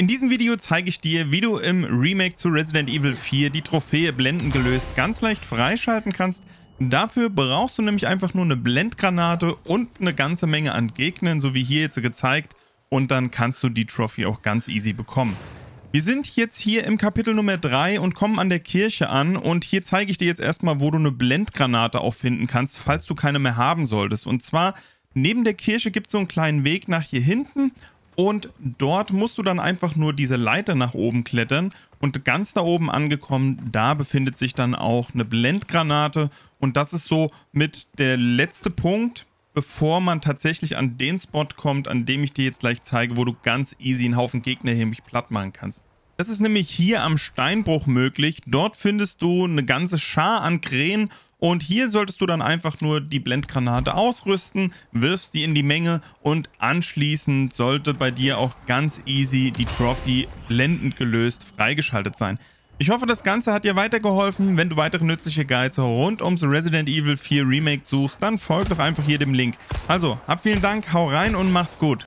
In diesem Video zeige ich dir, wie du im Remake zu Resident Evil 4 die Trophäe Blenden gelöst ganz leicht freischalten kannst. Dafür brauchst du nämlich einfach nur eine Blendgranate und eine ganze Menge an Gegnern, so wie hier jetzt gezeigt. Und dann kannst du die Trophy auch ganz easy bekommen. Wir sind jetzt hier im Kapitel Nummer 3 und kommen an der Kirche an und hier zeige ich dir jetzt erstmal, wo du eine Blendgranate auch finden kannst, falls du keine mehr haben solltest. Und zwar, neben der Kirche gibt es so einen kleinen Weg nach hier hinten und dort musst du dann einfach nur diese Leiter nach oben klettern und ganz da oben angekommen, da befindet sich dann auch eine Blendgranate und das ist so mit der letzte Punkt, bevor man tatsächlich an den Spot kommt, an dem ich dir jetzt gleich zeige, wo du ganz easy einen Haufen Gegner nämlich platt machen kannst. Das ist nämlich hier am Steinbruch möglich. Dort findest du eine ganze Schar an Krähen und hier solltest du dann einfach nur die Blendgranate ausrüsten, wirfst die in die Menge und anschließend sollte bei dir auch ganz easy die Trophy blendend gelöst freigeschaltet sein. Ich hoffe, das Ganze hat dir weitergeholfen. Wenn du weitere nützliche Guides rund ums Resident Evil 4 Remake suchst, dann folg doch einfach hier dem Link. Also, hab vielen Dank, hau rein und mach's gut.